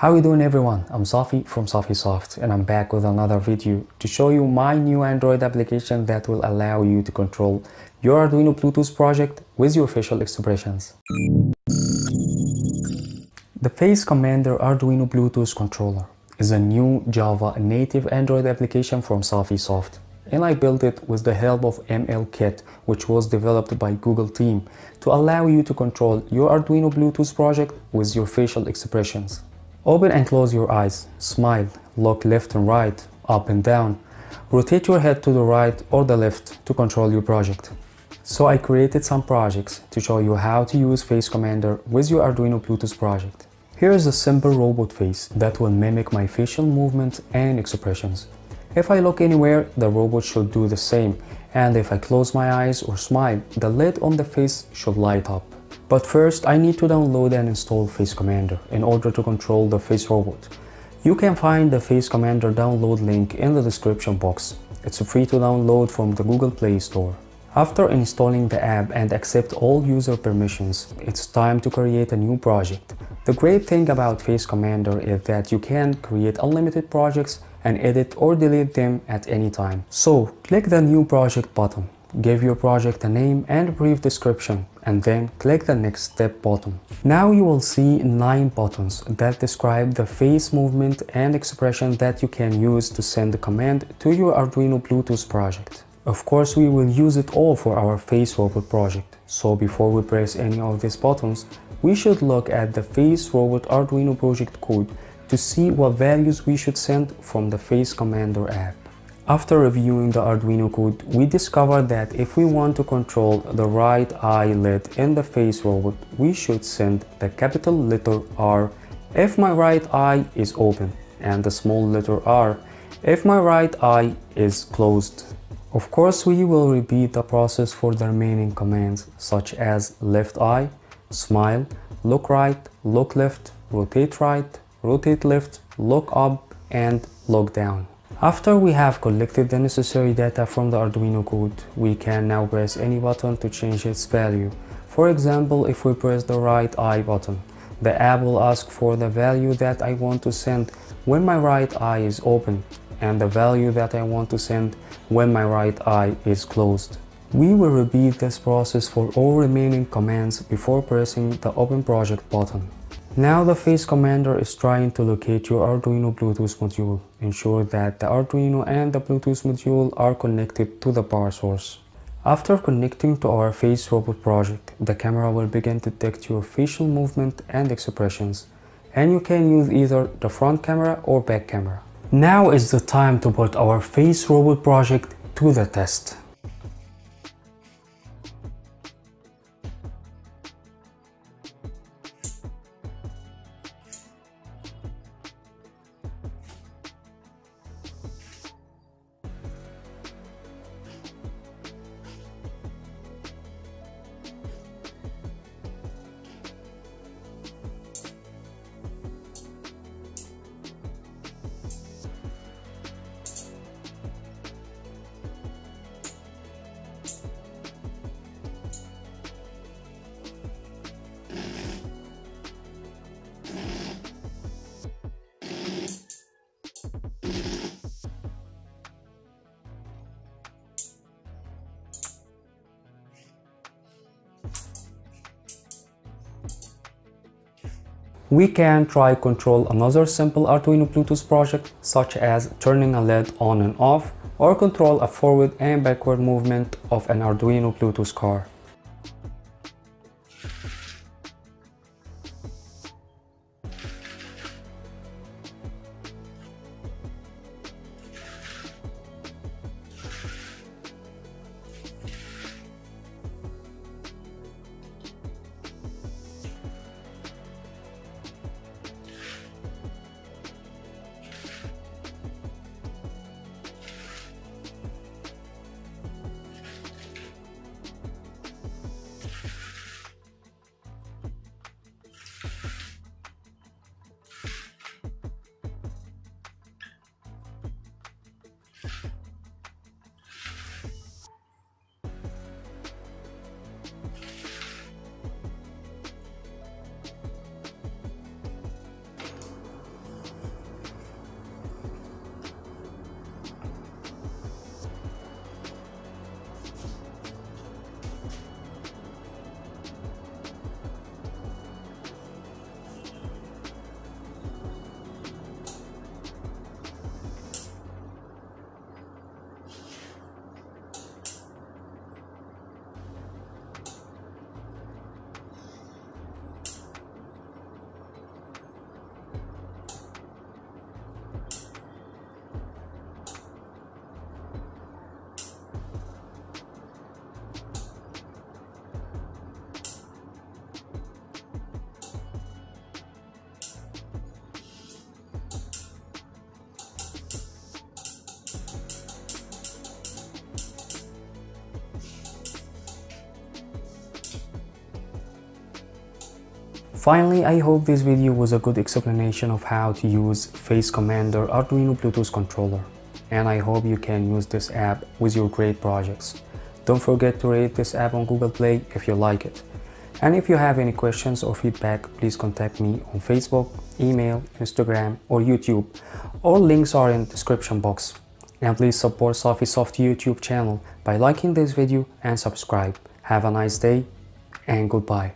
How are you doing everyone? I'm Safi from SafiSoft and I'm back with another video to show you my new Android application that will allow you to control your Arduino Bluetooth project with your facial expressions. The Face Commander Arduino Bluetooth controller is a new Java native Android application from SafiSoft and I built it with the help of MLKit which was developed by Google team to allow you to control your Arduino Bluetooth project with your facial expressions. Open and close your eyes, smile, look left and right, up and down. Rotate your head to the right or the left to control your project. So I created some projects to show you how to use Face Commander with your Arduino Bluetooth project. Here is a simple robot face that will mimic my facial movement and expressions. If I look anywhere, the robot should do the same, and if I close my eyes or smile, the lid on the face should light up. But first I need to download and install Face Commander in order to control the Face Robot. You can find the Face Commander download link in the description box. It's free to download from the Google Play Store. After installing the app and accept all user permissions, it's time to create a new project. The great thing about Face Commander is that you can create unlimited projects and edit or delete them at any time. So click the new project button give your project a name and brief description and then click the next step button. Now you will see 9 buttons that describe the face movement and expression that you can use to send the command to your Arduino Bluetooth project. Of course we will use it all for our face robot project, so before we press any of these buttons, we should look at the face robot Arduino project code to see what values we should send from the face commander app. After reviewing the Arduino code, we discovered that if we want to control the right eye lid in the face robot, we should send the capital letter R if my right eye is open and the small letter R if my right eye is closed. Of course, we will repeat the process for the remaining commands such as left eye, smile, look right, look left, rotate right, rotate left, look up and look down. After we have collected the necessary data from the Arduino code, we can now press any button to change its value. For example, if we press the right eye button, the app will ask for the value that I want to send when my right eye is open and the value that I want to send when my right eye is closed. We will repeat this process for all remaining commands before pressing the Open Project button. Now the Face Commander is trying to locate your Arduino Bluetooth module. Ensure that the Arduino and the Bluetooth module are connected to the power source. After connecting to our Face Robot project, the camera will begin to detect your facial movement and expressions. And you can use either the front camera or back camera. Now is the time to put our Face Robot project to the test. We can try control another simple Arduino Bluetooth project such as turning a LED on and off or control a forward and backward movement of an Arduino Bluetooth car. Finally, I hope this video was a good explanation of how to use Face Commander Arduino Bluetooth controller. And I hope you can use this app with your great projects. Don't forget to rate this app on Google Play if you like it. And if you have any questions or feedback, please contact me on Facebook, email, Instagram, or YouTube. All links are in the description box. And please support SafiSoft YouTube channel by liking this video and subscribe. Have a nice day and goodbye.